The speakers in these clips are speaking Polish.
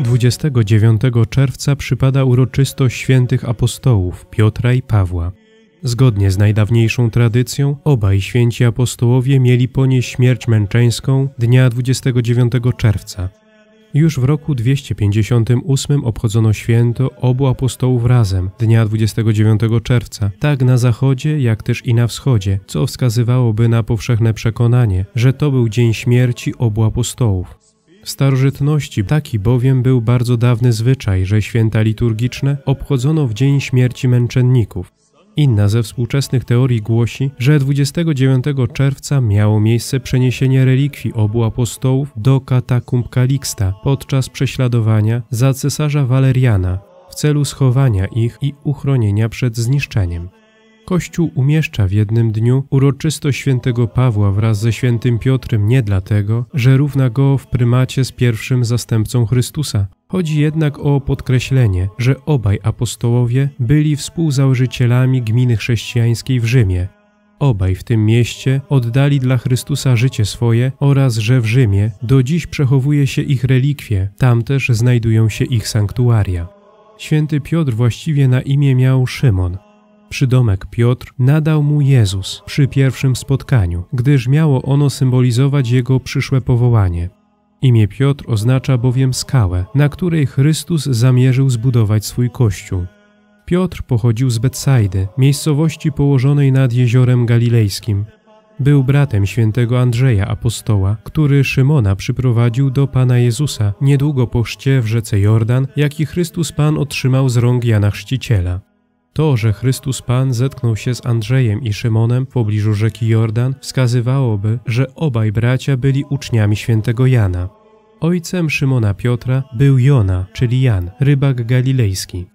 29 czerwca przypada uroczystość świętych apostołów Piotra i Pawła. Zgodnie z najdawniejszą tradycją, obaj święci apostołowie mieli ponieść śmierć męczeńską dnia 29 czerwca. Już w roku 258 obchodzono święto obu apostołów razem, dnia 29 czerwca, tak na zachodzie, jak też i na wschodzie, co wskazywałoby na powszechne przekonanie, że to był dzień śmierci obu apostołów. W starożytności taki bowiem był bardzo dawny zwyczaj, że święta liturgiczne obchodzono w dzień śmierci męczenników. Inna ze współczesnych teorii głosi, że 29 czerwca miało miejsce przeniesienie relikwii obu apostołów do katakumb Kaliksta podczas prześladowania za cesarza Waleriana w celu schowania ich i uchronienia przed zniszczeniem. Kościół umieszcza w jednym dniu uroczystość świętego Pawła wraz ze świętym Piotrem nie dlatego, że równa go w prymacie z pierwszym zastępcą Chrystusa. Chodzi jednak o podkreślenie, że obaj apostołowie byli współzałożycielami gminy chrześcijańskiej w Rzymie. Obaj w tym mieście oddali dla Chrystusa życie swoje oraz, że w Rzymie do dziś przechowuje się ich relikwie, tam też znajdują się ich sanktuaria. Święty Piotr właściwie na imię miał Szymon, Przydomek Piotr nadał mu Jezus przy pierwszym spotkaniu, gdyż miało ono symbolizować jego przyszłe powołanie. Imię Piotr oznacza bowiem skałę, na której Chrystus zamierzył zbudować swój kościół. Piotr pochodził z Betsajdy, miejscowości położonej nad jeziorem galilejskim. Był bratem świętego Andrzeja apostoła, który Szymona przyprowadził do Pana Jezusa niedługo po chrzcie w rzece Jordan, jaki Chrystus Pan otrzymał z rąk Jana Chrzciciela. To, że Chrystus Pan zetknął się z Andrzejem i Szymonem w pobliżu rzeki Jordan, wskazywałoby, że obaj bracia byli uczniami świętego Jana. Ojcem Szymona Piotra był Jona, czyli Jan, rybak galilejski.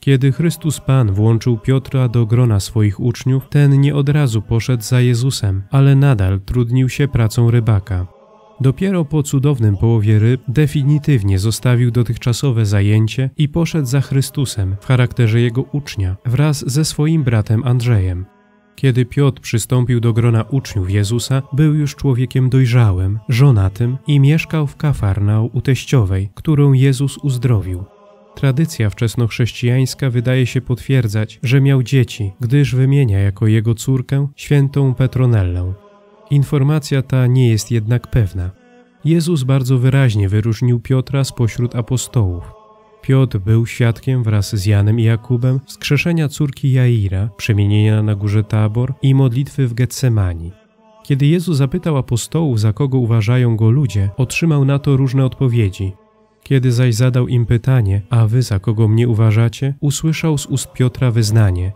Kiedy Chrystus Pan włączył Piotra do grona swoich uczniów, ten nie od razu poszedł za Jezusem, ale nadal trudnił się pracą rybaka. Dopiero po cudownym połowie ryb definitywnie zostawił dotychczasowe zajęcie i poszedł za Chrystusem w charakterze jego ucznia wraz ze swoim bratem Andrzejem. Kiedy Piotr przystąpił do grona uczniów Jezusa, był już człowiekiem dojrzałym, żonatym i mieszkał w Kafarnał u teściowej, którą Jezus uzdrowił. Tradycja wczesnochrześcijańska wydaje się potwierdzać, że miał dzieci, gdyż wymienia jako jego córkę świętą Petronellę. Informacja ta nie jest jednak pewna. Jezus bardzo wyraźnie wyróżnił Piotra spośród apostołów. Piotr był świadkiem wraz z Janem i Jakubem wskrzeszenia córki Jaira, przemienienia na górze Tabor i modlitwy w Getsemani. Kiedy Jezus zapytał apostołów, za kogo uważają go ludzie, otrzymał na to różne odpowiedzi. Kiedy zaś zadał im pytanie, a wy za kogo mnie uważacie, usłyszał z ust Piotra wyznanie: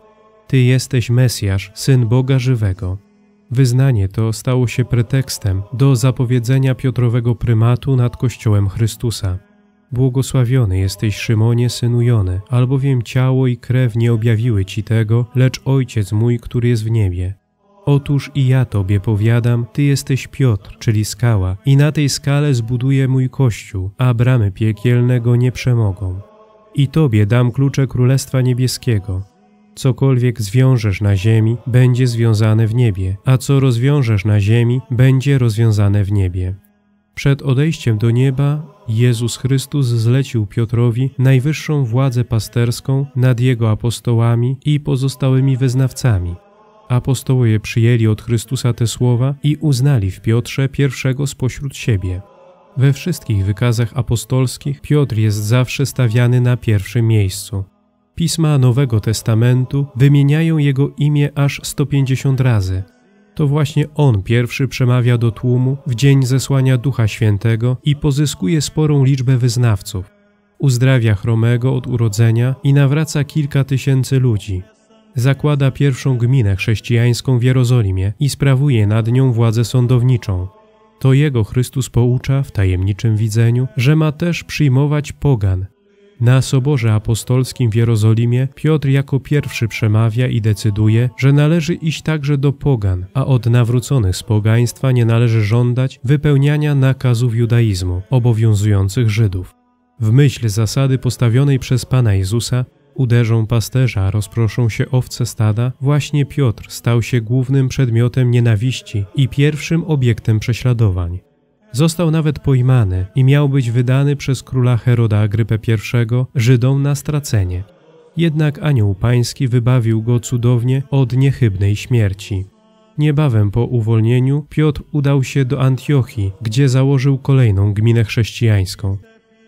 Ty jesteś Mesjasz, syn Boga żywego. Wyznanie to stało się pretekstem do zapowiedzenia Piotrowego prymatu nad Kościołem Chrystusa. Błogosławiony jesteś Szymonie, synu Jony, albowiem ciało i krew nie objawiły ci tego, lecz Ojciec mój, który jest w niebie. Otóż i ja Tobie powiadam, Ty jesteś Piotr, czyli skała, i na tej skale zbuduję mój kościół, a bramy piekielne go nie przemogą. I Tobie dam klucze Królestwa Niebieskiego. Cokolwiek zwiążesz na ziemi, będzie związane w niebie, a co rozwiążesz na ziemi, będzie rozwiązane w niebie. Przed odejściem do nieba Jezus Chrystus zlecił Piotrowi najwyższą władzę pasterską nad jego apostołami i pozostałymi wyznawcami. Apostołowie przyjęli od Chrystusa te słowa i uznali w Piotrze pierwszego spośród siebie. We wszystkich wykazach apostolskich Piotr jest zawsze stawiany na pierwszym miejscu. Pisma Nowego Testamentu wymieniają jego imię aż 150 razy. To właśnie on pierwszy przemawia do tłumu w dzień zesłania Ducha Świętego i pozyskuje sporą liczbę wyznawców. Uzdrawia chromego od urodzenia i nawraca kilka tysięcy ludzi. Zakłada pierwszą gminę chrześcijańską w Jerozolimie i sprawuje nad nią władzę sądowniczą. To jego Chrystus poucza w tajemniczym widzeniu, że ma też przyjmować pogan, na Soborze Apostolskim w Jerozolimie Piotr jako pierwszy przemawia i decyduje, że należy iść także do pogan, a od nawróconych z pogaństwa nie należy żądać wypełniania nakazów judaizmu obowiązujących Żydów. W myśl zasady postawionej przez Pana Jezusa uderzą pasterza, rozproszą się owce stada, właśnie Piotr stał się głównym przedmiotem nienawiści i pierwszym obiektem prześladowań. Został nawet pojmany i miał być wydany przez króla Heroda Agrypę I Żydom na stracenie. Jednak anioł pański wybawił go cudownie od niechybnej śmierci. Niebawem po uwolnieniu Piotr udał się do Antiochii, gdzie założył kolejną gminę chrześcijańską.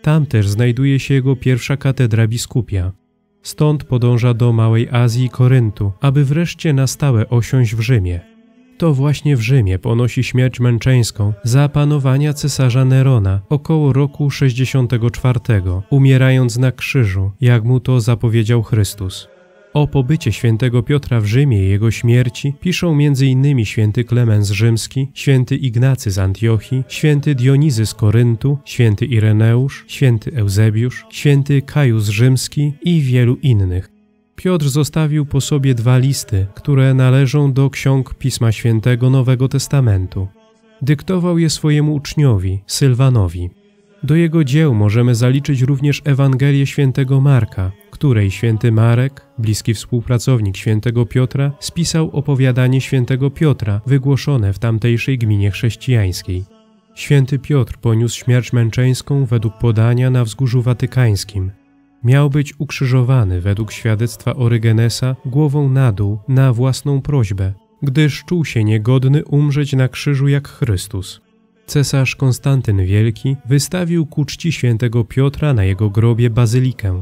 Tam też znajduje się jego pierwsza katedra biskupia. Stąd podąża do Małej Azji i Koryntu, aby wreszcie na stałe osiąść w Rzymie. To właśnie w Rzymie ponosi śmierć męczeńską za panowania cesarza Nerona około roku 64, umierając na krzyżu, jak mu to zapowiedział Chrystus. O pobycie świętego Piotra w Rzymie i jego śmierci piszą m.in. święty Klemens Rzymski, święty Ignacy z Antiochii, święty Dionizy z Koryntu, święty Ireneusz, święty Eusebiusz, święty Kajus Rzymski i wielu innych. Piotr zostawił po sobie dwa listy, które należą do ksiąg Pisma Świętego Nowego Testamentu. Dyktował je swojemu uczniowi, Sylwanowi. Do jego dzieł możemy zaliczyć również Ewangelię świętego Marka, której święty Marek, bliski współpracownik świętego Piotra, spisał opowiadanie świętego Piotra wygłoszone w tamtejszej gminie chrześcijańskiej. Święty Piotr poniósł śmierć męczeńską według podania na wzgórzu watykańskim. Miał być ukrzyżowany według świadectwa Orygenesa głową na dół na własną prośbę, gdyż czuł się niegodny umrzeć na krzyżu jak Chrystus. Cesarz Konstantyn Wielki wystawił ku czci świętego Piotra na jego grobie bazylikę.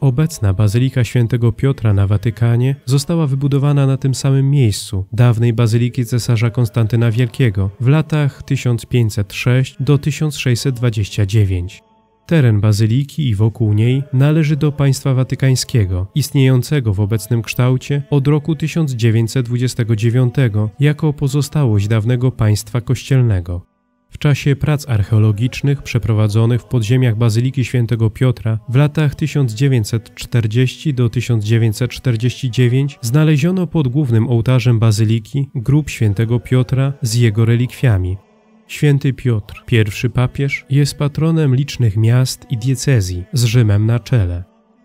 Obecna Bazylika Świętego Piotra na Watykanie została wybudowana na tym samym miejscu dawnej bazyliki cesarza Konstantyna Wielkiego w latach 1506 do 1629. Teren bazyliki i wokół niej należy do państwa watykańskiego, istniejącego w obecnym kształcie od roku 1929 jako pozostałość dawnego państwa kościelnego. W czasie prac archeologicznych przeprowadzonych w podziemiach Bazyliki Świętego Piotra w latach 1940 do 1949 znaleziono pod głównym ołtarzem bazyliki grób Świętego Piotra z jego relikwiami. Święty Piotr, pierwszy papież, jest patronem licznych miast i diecezji z Rzymem na czele,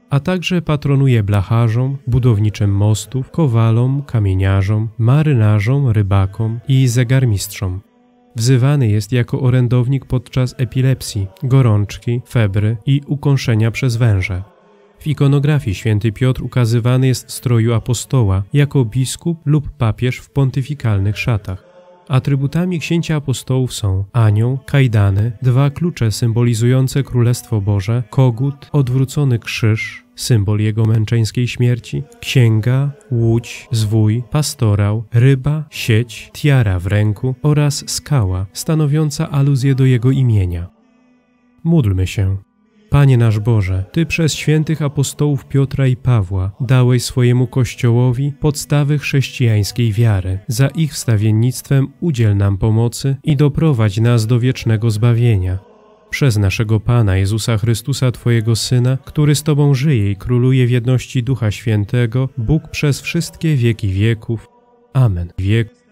a także patronuje blacharzom, budowniczym mostów, kowalom, kamieniarzom, marynarzom, rybakom i zegarmistrzom. Wzywany jest jako orędownik podczas epilepsji, gorączki, febry i ukąszenia przez węże. W ikonografii święty Piotr ukazywany jest w stroju apostoła jako biskup lub papież w pontyfikalnych szatach. Atrybutami księcia apostołów są anioł, kajdany, dwa klucze symbolizujące Królestwo Boże, kogut, odwrócony krzyż, symbol jego męczeńskiej śmierci, księga, łódź, zwój, pastorał, ryba, sieć, tiara w ręku oraz skała, stanowiąca aluzję do jego imienia. Módlmy się. Panie nasz Boże, Ty przez świętych apostołów Piotra i Pawła dałeś swojemu Kościołowi podstawy chrześcijańskiej wiary. Za ich wstawiennictwem udziel nam pomocy i doprowadź nas do wiecznego zbawienia. Przez naszego Pana Jezusa Chrystusa, Twojego Syna, który z Tobą żyje i króluje w jedności Ducha Świętego, Bóg przez wszystkie wieki wieków. Amen. Wiek